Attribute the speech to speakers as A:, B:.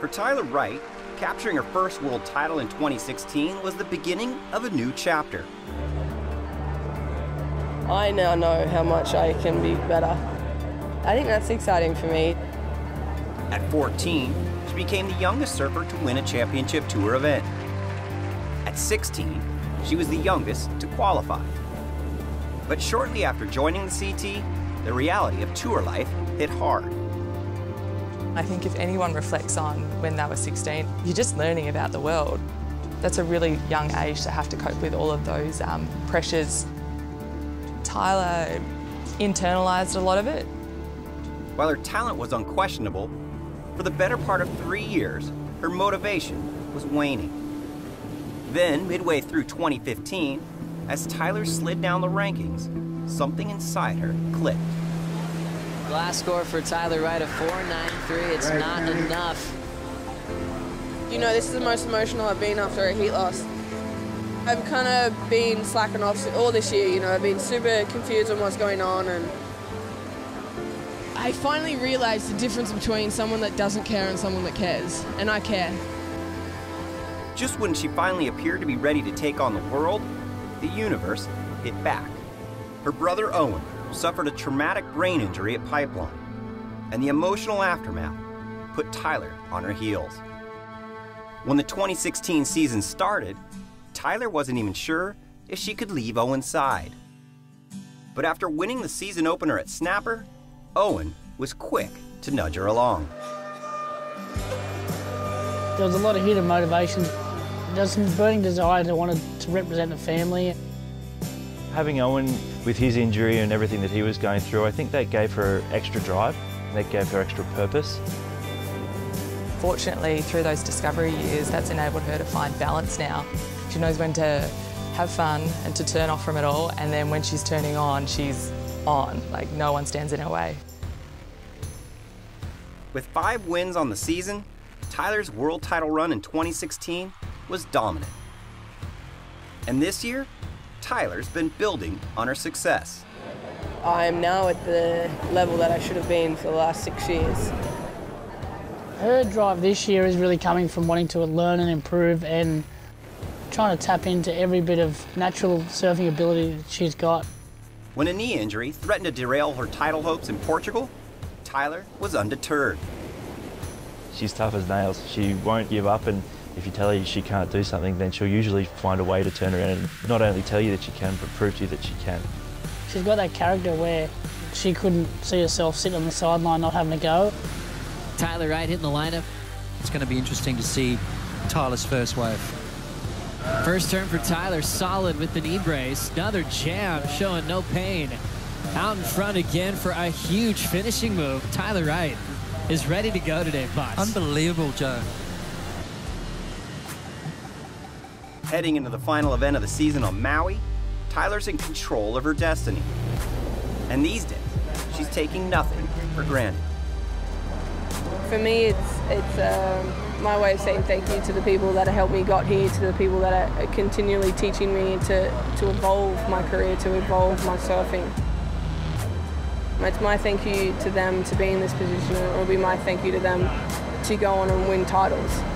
A: For Tyler Wright, capturing her first world title in 2016 was the beginning of a new chapter.
B: I now know how much I can be better. I think that's exciting for me.
A: At 14, she became the youngest surfer to win a championship tour event. At 16, she was the youngest to qualify. But shortly after joining the CT, the reality of tour life hit hard.
C: I think if anyone reflects on when they were 16, you're just learning about the world. That's a really young age to have to cope with all of those um, pressures. Tyler internalised a lot of it.
A: While her talent was unquestionable, for the better part of three years, her motivation was waning. Then, midway through 2015, as Tyler slid down the rankings, something inside her clicked.
D: Last score for Tyler Wright of 4.93. It's not enough.
B: You know, this is the most emotional I've been after a heat loss. I've kind of been slacking off all this year, you know, I've been super confused on what's going on and
E: I finally realized the difference between someone that doesn't care and someone that cares, and I care.
A: Just when she finally appeared to be ready to take on the world, the universe hit back. Her brother Owen suffered a traumatic brain injury at Pipeline, and the emotional aftermath put Tyler on her heels. When the 2016 season started, Tyler wasn't even sure if she could leave Owen's side. But after winning the season opener at Snapper, Owen was quick to nudge her along.
F: There was a lot of hidden motivation. There's some burning desire to want to represent the family.
G: Having Owen with his injury and everything that he was going through, I think that gave her extra drive, that gave her extra purpose.
C: Fortunately, through those discovery years, that's enabled her to find balance now. She knows when to have fun and to turn off from it all, and then when she's turning on, she's on. Like, no one stands in her way.
A: With five wins on the season, Tyler's world title run in 2016 was dominant. And this year, Tyler's been building on her success.
B: I'm now at the level that I should have been for the last six years.
F: Her drive this year is really coming from wanting to learn and improve and trying to tap into every bit of natural surfing ability that she's got.
A: When a knee injury threatened to derail her title hopes in Portugal, Tyler was undeterred.
G: She's tough as nails. She won't give up, and if you tell her she can't do something, then she'll usually find a way to turn around and not only tell you that she can, but prove to you that she can.
F: She's got that character where she couldn't see herself sitting on the sideline not having a go.
D: Tyler Wright hitting the lineup.
H: It's going to be interesting to see Tyler's first wave.
D: First turn for Tyler, solid with the knee brace. Another jam, showing no pain. Out in front again for a huge finishing move. Tyler Wright is ready to go today, Pottz.
H: Unbelievable, Joe.
A: Heading into the final event of the season on Maui, Tyler's in control of her destiny. And these days, she's taking nothing for granted.
B: For me, it's it's um, my way of saying thank you to the people that have helped me got here, to the people that are continually teaching me to, to evolve my career, to evolve my surfing. It's my thank you to them to be in this position, it will be my thank you to them to go on and win titles.